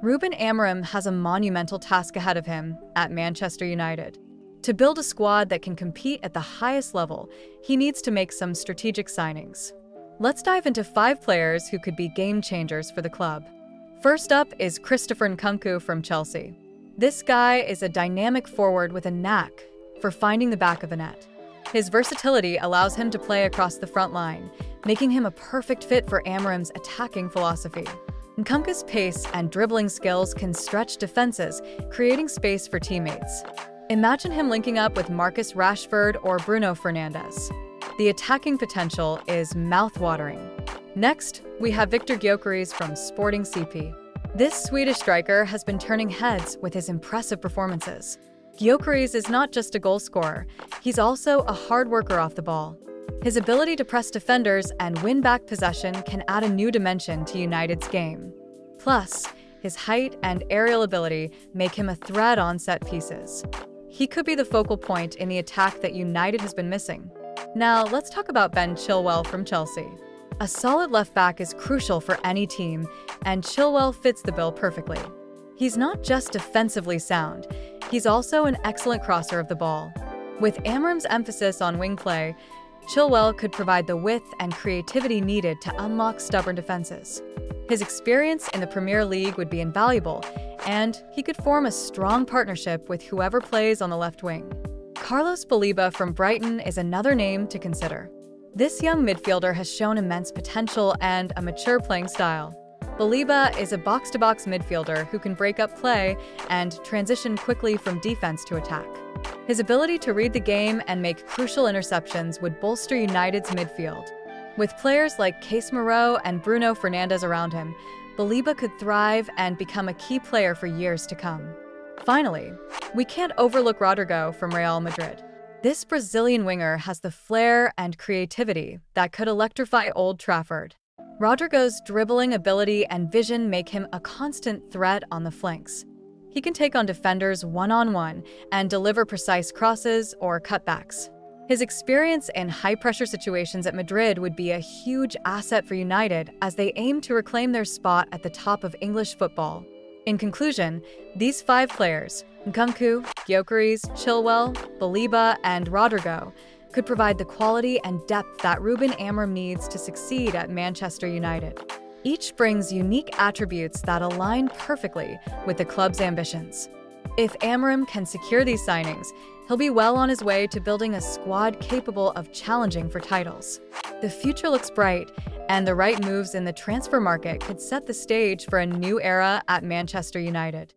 Ruben Amorim has a monumental task ahead of him at Manchester United. To build a squad that can compete at the highest level, he needs to make some strategic signings. Let's dive into five players who could be game changers for the club. First up is Christopher Nkunku from Chelsea. This guy is a dynamic forward with a knack for finding the back of the net. His versatility allows him to play across the front line, making him a perfect fit for Amorim's attacking philosophy. Nkunku's pace and dribbling skills can stretch defenses, creating space for teammates. Imagine him linking up with Marcus Rashford or Bruno Fernandes. The attacking potential is mouth-watering. Next, we have Victor Gyökeres from Sporting CP. This Swedish striker has been turning heads with his impressive performances. Gyökeres is not just a goal scorer, he's also a hard worker off the ball. His ability to press defenders and win back possession can add a new dimension to United's game. Plus, his height and aerial ability make him a threat on set pieces. He could be the focal point in the attack that United has been missing. Now, let's talk about Ben Chilwell from Chelsea. A solid left back is crucial for any team, and Chilwell fits the bill perfectly. He's not just defensively sound, he's also an excellent crosser of the ball. With Amorim's emphasis on wing play, Chilwell could provide the width and creativity needed to unlock stubborn defenses. His experience in the Premier League would be invaluable, and he could form a strong partnership with whoever plays on the left wing. Carlos Baleba from Brighton is another name to consider. This young midfielder has shown immense potential and a mature playing style. Baleba is a box-to-box midfielder who can break up play and transition quickly from defense to attack. His ability to read the game and make crucial interceptions would bolster United's midfield. With players like Case Casemiro and Bruno Fernandes around him, Baleba could thrive and become a key player for years to come. Finally, we can't overlook Rodrygo from Real Madrid. This Brazilian winger has the flair and creativity that could electrify Old Trafford. Rodrygo's dribbling ability and vision make him a constant threat on the flanks. He can take on defenders one-on-one -on -one and deliver precise crosses or cutbacks. His experience in high-pressure situations at Madrid would be a huge asset for United as they aim to reclaim their spot at the top of English football. In conclusion, these five players, Nkunku, Gyökeres, Chilwell, Baleba, and Rodrygo, could provide the quality and depth that Ruben Amorim needs to succeed at Manchester United. Each brings unique attributes that align perfectly with the club's ambitions. If Amorim can secure these signings, he'll be well on his way to building a squad capable of challenging for titles. The future looks bright, and the right moves in the transfer market could set the stage for a new era at Manchester United.